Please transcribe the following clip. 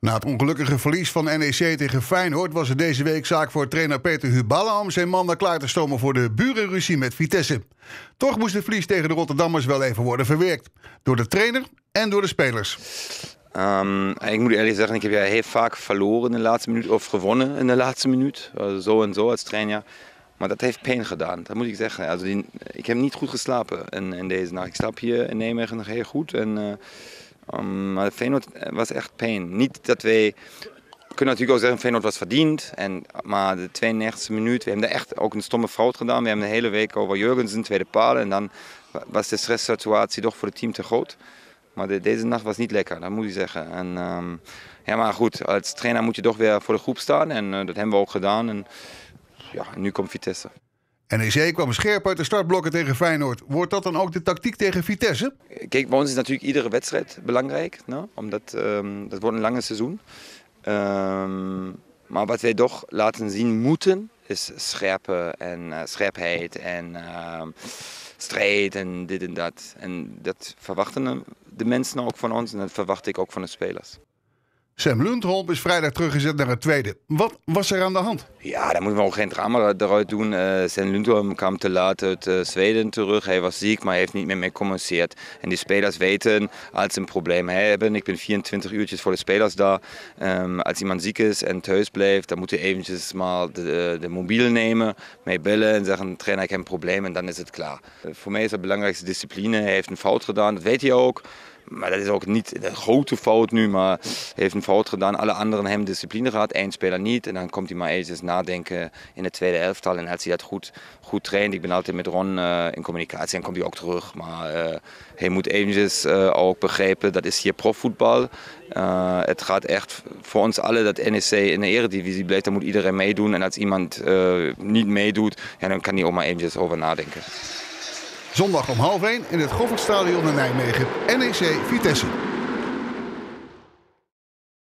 Na het ongelukkige verlies van NEC tegen Feyenoord was het deze week zaak voor trainer Peter Huballa om zijn mannen klaar te stomen voor de burenruzie met Vitesse. Toch moest de verlies tegen de Rotterdammers wel even worden verwerkt. Door de trainer en door de spelers. Um, ik moet eerlijk zeggen, ik heb ja heel vaak verloren in de laatste minuut of gewonnen in de laatste minuut. Zo en zo als trainer. Maar dat heeft pijn gedaan, dat moet ik zeggen. Ik heb niet goed geslapen in, in, deze nacht. Ik slaap hier in Nijmegen nog heel goed. En, uh, um, maar Feyenoord was echt pijn. Niet dat wij... We kunnen natuurlijk ook zeggen, Feyenoord was verdiend. En, maar de 92e minuut, we hebben daar echt ook een stomme fout gedaan. We hebben de hele week over Jurgensen, tweede paal. En dan was de stresssituatie toch voor het team te groot. Maar de, deze nacht was niet lekker, dat moet ik zeggen. En, um, ja, maar goed, als trainer moet je toch weer voor de groep staan. En uh, dat hebben we ook gedaan. En, ja, nu komt Vitesse. NEC kwam scherp uit de startblokken tegen Feyenoord. Wordt dat dan ook de tactiek tegen Vitesse? Kijk, bij ons is natuurlijk iedere wedstrijd belangrijk. No? Omdat um, dat wordt een lange seizoen. Um, maar wat wij toch laten zien moeten, is scherpe en uh, scherpheid en uh, strijd en dit en dat. En dat verwachten de mensen ook van ons en dat verwacht ik ook van de spelers. Sam Lundholm is vrijdag teruggezet naar het tweede. Wat was er aan de hand? Ja, daar moeten we ook geen drama eruit doen. Uh, Sam Lundholm kwam te laat uit uh, Zweden terug. Hij was ziek, maar hij heeft niet meer mee gecommuniceerd. En die spelers weten, als ze een probleem hebben, ik ben 24 uurtjes voor de spelers daar. Um, als iemand ziek is en thuis blijft, dan moet hij eventjes maar de, de mobiel nemen, mee bellen en zeggen, trainer, ik heb een probleem en dan is het klaar. Voor mij is het belangrijkste discipline. Hij heeft een fout gedaan, dat weet hij ook. Maar dat is ook niet de grote fout nu, maar heeft een fout gedaan. Alle anderen hebben discipline gehad, één speler niet. En dan komt hij maar eens nadenken in de tweede elftal. En als hij dat goed, goed traint, ik ben altijd met Ron uh, in communicatie en komt hij ook terug. Maar uh, hij moet eventjes uh, ook begrijpen, dat is hier profvoetbal. het gaat echt voor ons alle dat NEC in de eredivisie blijft. Dan moet iedereen meedoen. En als iemand niet meedoet, ja, dan kan hij ook maar eventjes over nadenken. Zondag om half 1 in het Goffertstadion in Nijmegen. NEC Vitesse.